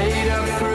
made up